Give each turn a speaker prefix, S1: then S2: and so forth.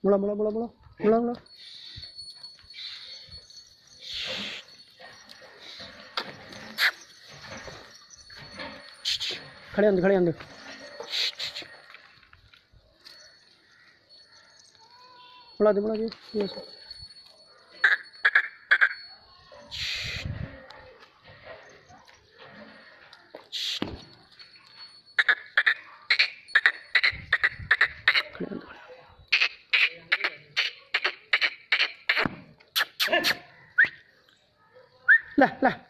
S1: 몰라 몰라 몰라 몰라. 몰라 몰라. 가려안돼 가려안돼. 몰라지 몰라지 뒤에서. 안돼. 来来。